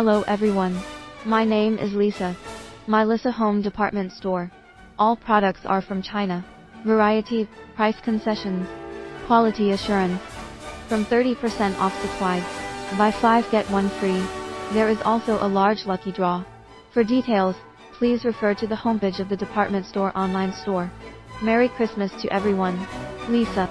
Hello everyone. My name is Lisa. My Lisa Home Department Store. All products are from China. Variety, price concessions, quality assurance. From 30% off supplies. Buy 5 get 1 free. There is also a large lucky draw. For details, please refer to the homepage of the department store online store. Merry Christmas to everyone. Lisa.